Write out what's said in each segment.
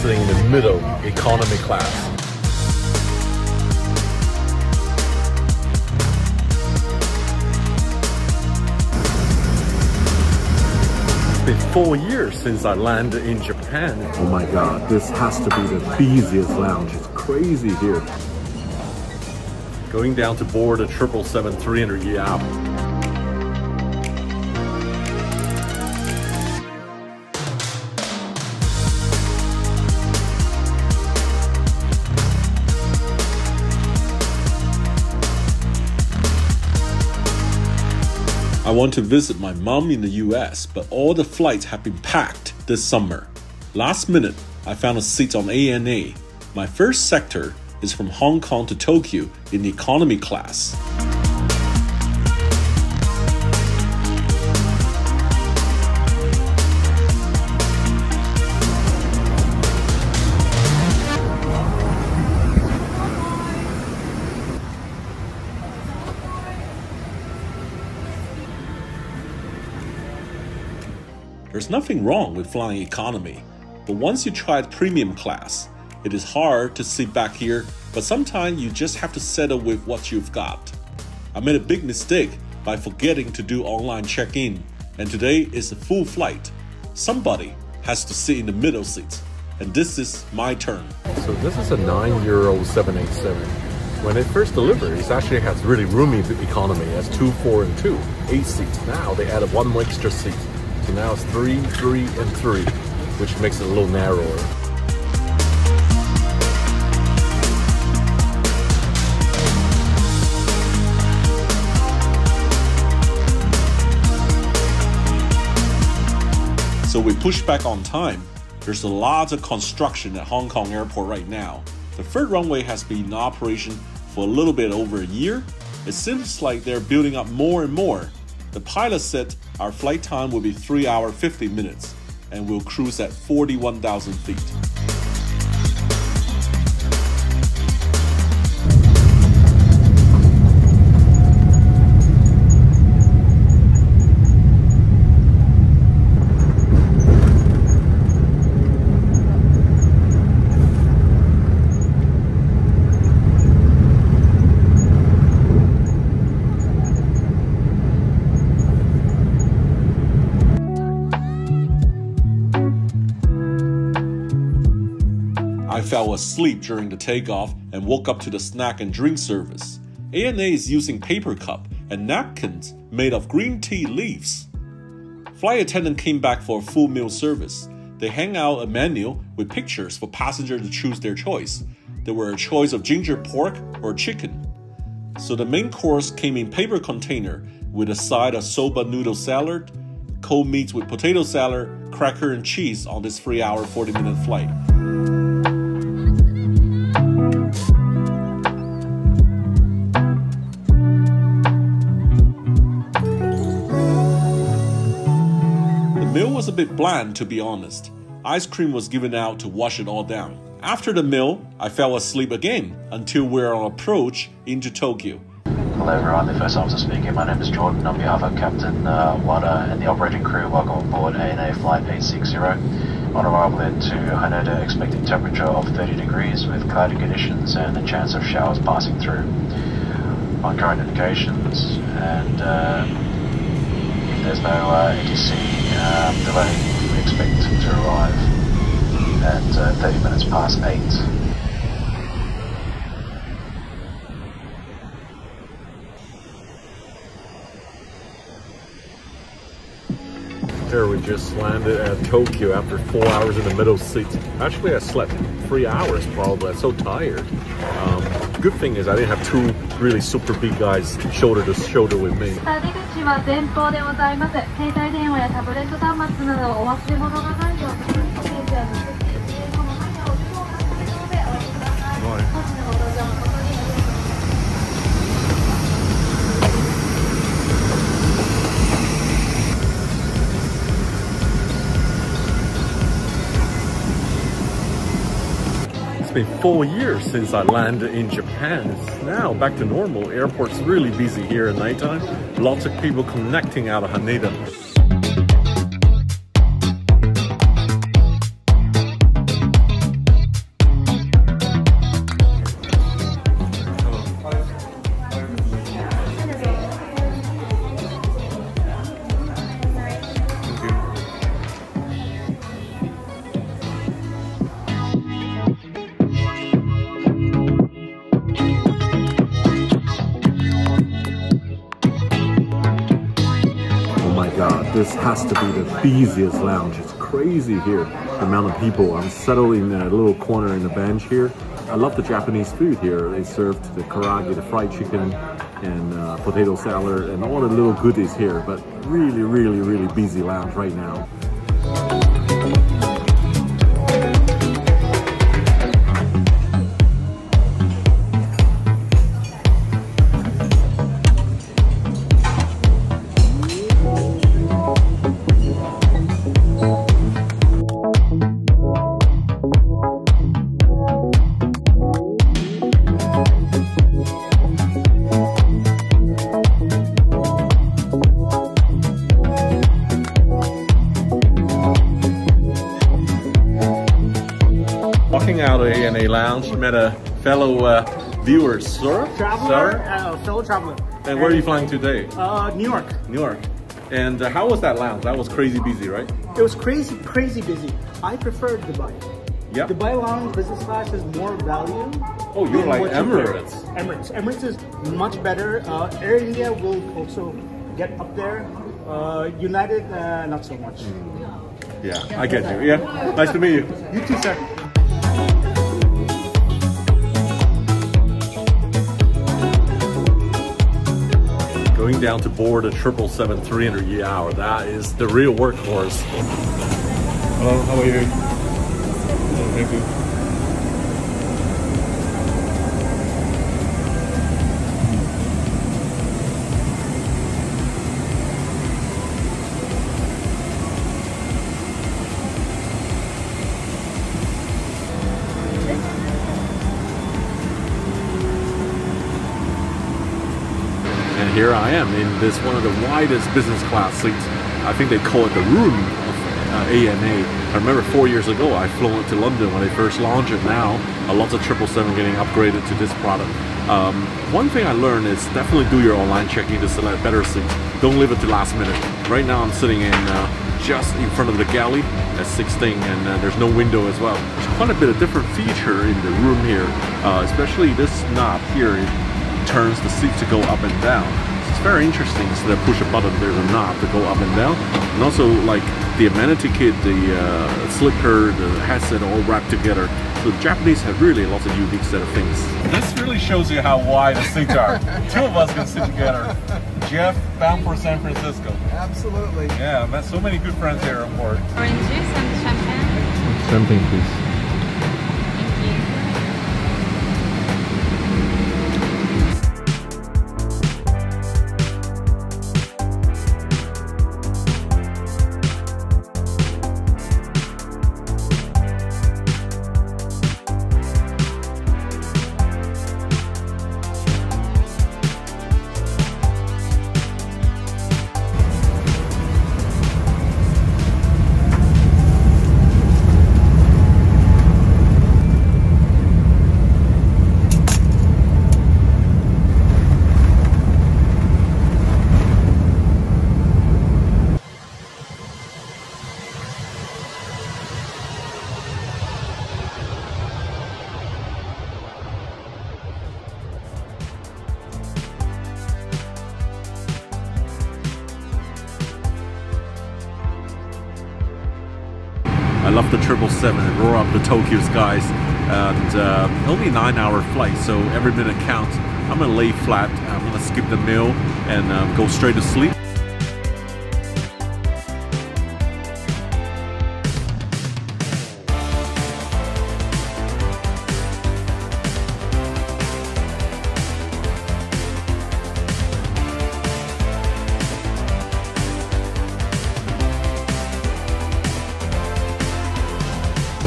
sitting in the middle, economy class. It's been four years since I landed in Japan. Oh my god, this has to be the busiest lounge. It's crazy here. Going down to board a 777-300 EF. Want to visit my mom in the US, but all the flights have been packed this summer. Last minute, I found a seat on ANA. My first sector is from Hong Kong to Tokyo in the economy class. There's nothing wrong with flying economy, but once you try premium class, it is hard to sit back here, but sometimes you just have to settle with what you've got. I made a big mistake by forgetting to do online check in, and today is a full flight. Somebody has to sit in the middle seat, and this is my turn. So, this is a 9 Euro 787. When it first delivered, it actually has really roomy economy It as 2, 4, and 2, 8 seats. Now they added one more extra seat. So now it's three, three, and three, which makes it a little narrower. So we push back on time. There's a lot of construction at Hong Kong Airport right now. The third runway has been in operation for a little bit over a year. It seems like they're building up more and more. The pilot said our flight time will be 3 hour 50 minutes and we'll cruise at 41,000 feet. I fell asleep during the takeoff and woke up to the snack and drink service. ANA is using paper cup and napkins made of green tea leaves. Flight attendant came back for a full meal service. They hang out a menu with pictures for passengers to choose their choice. There were a choice of ginger pork or chicken. So the main course came in paper container with a side of soba noodle salad, cold meats with potato salad, cracker and cheese on this 3 hour 40 minute flight. Bit bland, to be honest. Ice cream was given out to wash it all down. After the meal, I fell asleep again until we were on approach into Tokyo. Hello everyone, the first officer speaking. My name is Jordan on behalf of Captain uh, Wada and the operating crew. Welcome on board ANA Flight 860. On arrival into Haneda, expected temperature of 30 degrees with cloudy conditions and a chance of showers passing through. On current indications and uh, there's no uh, ATC um, delay. We expect to arrive at uh, 30 minutes past 8. There we just landed at Tokyo after four hours in the middle seat. Actually, I slept three hours probably. I'm so tired. Um, good thing is I didn't have two really super big guys shoulder to shoulder with me. は前方でございます。携帯電話やタブレット端末などお忘れ物がないように。ページは been four years since I landed in Japan. It's now back to normal. Airport's really busy here at nighttime. Lots of people connecting out of Haneda. This has to be the busiest lounge. It's crazy here, the amount of people. I'm settled in a little corner in the bench here. I love the Japanese food here. They served the karaage, the fried chicken, and uh, potato salad, and all the little goodies here. But really, really, really busy lounge right now. Walking out of ANA Lounge, met a fellow uh, viewer, sir? Traveler, Sir? uh, fellow traveler. And where are you flying today? Uh, New York. New York. And uh, how was that lounge? That was crazy busy, right? It was crazy, crazy busy. I preferred Dubai. Yeah. Dubai lounge business class has more value. Oh, you're like what you Emirates. Emirates. Emirates is much better. Uh, Air India will also get up there. Uh, United, uh, not so much. Yeah, I get you. Yeah, nice to meet you. You too, sir. Going down to board a 777 300 year hour. That is the real workhorse. Hello, how are you? Thank you. And here I am in this one of the widest business class seats. I think they call it the room of uh, ANA. I remember four years ago I flew to London when they first launched it. Now a lot of 777 getting upgraded to this product. Um, one thing I learned is definitely do your online checking to select better seats. Don't leave it to last minute. Right now I'm sitting in uh, just in front of the galley at 16 and uh, there's no window as well. There's quite a bit of different feature in the room here, uh, especially this knob here. It turns the seat to go up and down. It's very interesting. Instead of push a button, there's a knob to go up and down. And also like the amenity kit, the uh, slipper, the headset all wrapped together. So the Japanese have really lots of unique set of things. This really shows you how wide the seats are. Two of us can sit together. Jeff, bound for San Francisco. Absolutely. Yeah, I've met so many good friends here on board. Orange juice and champagne. Champagne, please. Love the 777 and roar up the Tokyo skies. And uh, only nine hour flight, so every minute counts. I'm gonna lay flat, I'm gonna skip the meal and um, go straight to sleep.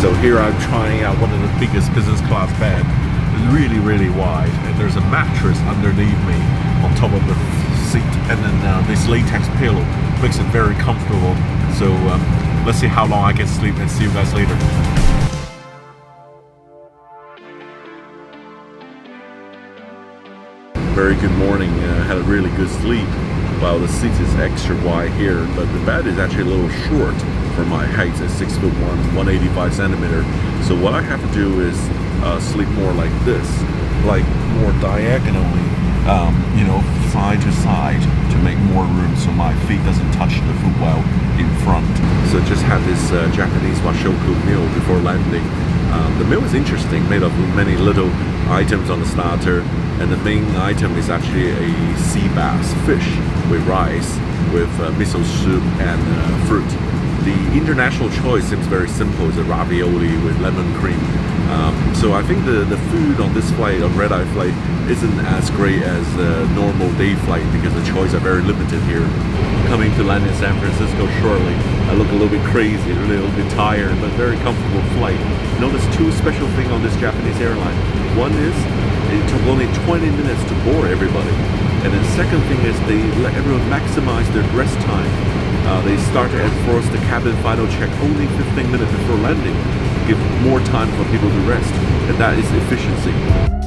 So here I'm trying out one of the biggest business class bed. It's really, really wide, and there's a mattress underneath me on top of the seat, and then uh, this latex pillow makes it very comfortable. So um, let's see how long I can sleep, and see you guys later. Very good morning. Uh, had a really good sleep. While the seat is extra wide here, but the bed is actually a little short for my height at six foot one, 185 centimeter. So what I have to do is uh, sleep more like this, like more diagonally. um, you know, side to side to make more room so my feet doesn't touch the footwell in front. So just had this uh, Japanese washoku meal before landing. Um, the meal is interesting, made up of many little items on the starter, and the main item is actually a sea bass fish with rice, with uh, miso soup and uh, fruit. The international choice seems very simple, it's a ravioli with lemon cream. Um, so I think the, the food on this flight, on red eye flight, isn't as great as a normal day flight because the choices are very limited here. Coming to land in San Francisco shortly, I look a little bit crazy, a little bit tired, but very comfortable flight. Notice two special things on this Japanese airline. One is it took only 20 minutes to board everybody. And the second thing is they let everyone maximize their rest time. Uh, they start to enforce the cabin final check only 15 minutes before landing, give more time for people to rest, and that is efficiency.